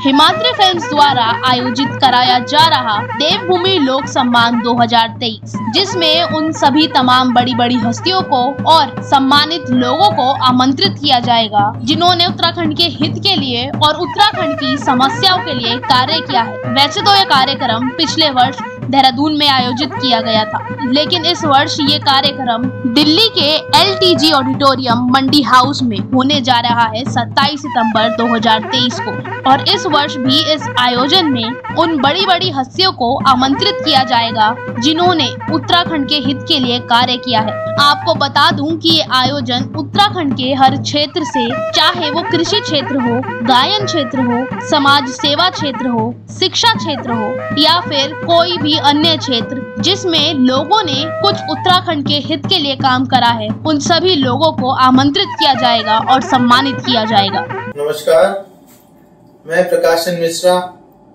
Himadri films द्वारा आयोजित कराया जा रहा देवभूमि लोक सम्मान 2023 जिसमें उन सभी तमाम बड़ी बड़ी हस्तियों को और सम्मानित लोगों को आमंत्रित किया जाएगा, जिन्होंने उत्तराखंड के हित के लिए और उत्तराखंड की समस्याओं के लिए कार्य किया है। वैसे तो यह कार्यक्रम पिछले वर्ष देहरादून में आयोजित किया गया था। लेकिन इस वर्ष ये कार्यक्रम दिल्ली के एलटीजी ऑडिटोरियम मंडी हाउस में होने जा रहा है 27 सितंबर 2023 को। और इस वर्ष भी इस आयोजन में उन बड़ी बड़ी हस्तियों को आमंत्रित किया जाएगा, जिन्होंने उत्तराखंड के हित के लिए कार्य किया है। आपको बता दूँ कि ये आयोजन उत्तराखंड के हर क्षेत्र से, चाहे वो कृषि क्षेत्र हो, गायन क्षेत्र हो, समाज सेवा क्षेत्र हो, शिक्षा क्षेत्र हो, या फिर कोई भी अन्य क्षेत्र, जिसमें लोगों ने कुछ उत्तराखंड के हित के लिए काम करा है, उन सभी लोगों को आमंत्रित किया जाएगा और सम्मानित किया जाएगा। नमस्कार, मैं प्रकाशन मिश्रा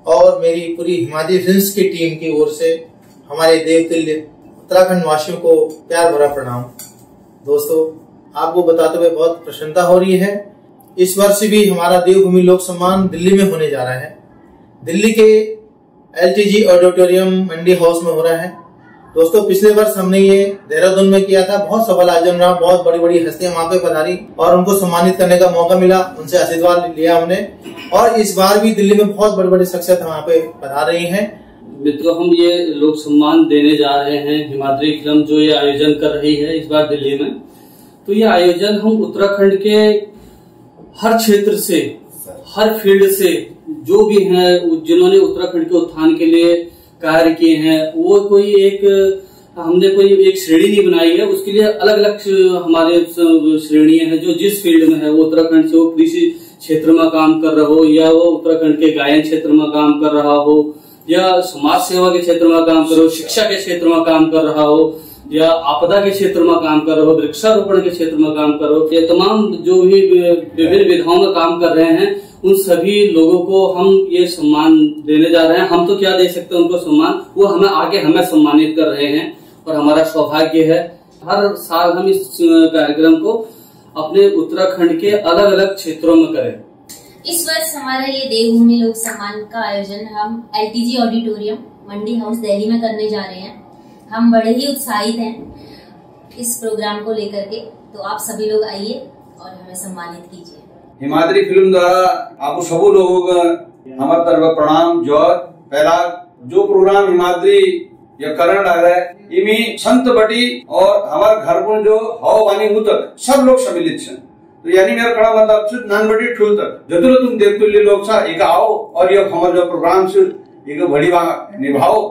और मेरी पूरी हिमालय फिल्म्स की टीम की ओर से हमारे देवतुल्य उत्तराखंड वासियों को प्यार भरा प्रणाम। दोस्तों, आपको बताते हुए बहुत प्रसन्नता हो रही है। इस वर्ष भी हमारा देवभूमि लोक सम्मान दिल्ली में होने जा रहा है। दिल्ली के एल ऑडिटोरियम मंडी हाउस में हो रहा है। दोस्तों, पिछले वर्ष हमने ये देहरादून में किया था। बहुत सफल आयोजन रहा, बहुत बड़ी बड़ी हस्तियाँ वहाँ पे पधारी और उनको सम्मानित करने का मौका मिला, उनसे आशीर्वाद लिया हमने। और इस बार भी दिल्ली में बहुत बड़ी बड़ी शख्सियत वहाँ पे पधार रही है। मित्रों, हम ये लोक सम्मान देने जा रहे हैं, हिमाद्री फ़िल्म जो ये आयोजन कर रही है इस बार दिल्ली में। तो ये आयोजन हम उत्तराखंड के हर क्षेत्र से हर फ़ील्ड से जो भी हैं जिन्होंने उत्तराखंड के उत्थान के लिए कार्य किए हैं, वो कोई एक, हमने कोई एक श्रेणी नहीं बनाई है। उसके लिए अलग अलग हमारे श्रेणी हैं जो जिस फ़ील्ड में है, वो उत्तराखंड से वो कृषि क्षेत्र में काम कर रहा हो, या वो उत्तराखंड के गायन क्षेत्र में काम कर रहा हो, या समाज सेवा के क्षेत्र में काम कर रहा हो, शिक्षा के क्षेत्र में काम कर रहा हो, या आपदा के क्षेत्र में काम कर रहा हो, वृक्षारोपण के क्षेत्र में काम कर ये तमाम जो भी विभिन्न विधाओं में काम कर रहे हैं उन सभी लोगों को हम ये सम्मान देने जा रहे हैं। हम तो क्या दे सकते हैं उनको सम्मान? वो हमें आगे हमें सम्मानित कर रहे हैं और हमारा सौभाग्य है। हर साल हम इस कार्यक्रम को अपने उत्तराखंड के अलग अलग क्षेत्रों में करें। इस वर्ष हमारा ये देवभूमि लोक सम्मान का आयोजन हम L auditorium, Mandi house, Delhi में करने जा रहे हैं। हम बड़े ही उत्साहित हैं इस प्रोग्राम को लेकर के। तो आप सभी लोग आइए और हमें सम्मानित कीजिए। हिमाद्री फ़िल्म द्वारा आपको सबो लोगों का हमारे तरफ़ प्रणाम ज़ोर पहला जो प्रोग्राम हिमाद्री या करण लग रहा है इमी संत बटी और हमारे घर पर जो हव वानी तक, सब लोग सम्मिलित हैं तो यानी मेरा कड़ा मतलब नान बटी ठूल तक। जतुल तुम देखते लोग सा, एक आओ और ये हमारे जो प्रोग्राम से एक बड़ी निभाओ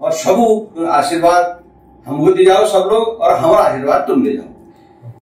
और सबू आशीर्वाद हमको दे जाओ सब लोग और हमारा आशीर्वाद तुम दे जाओ।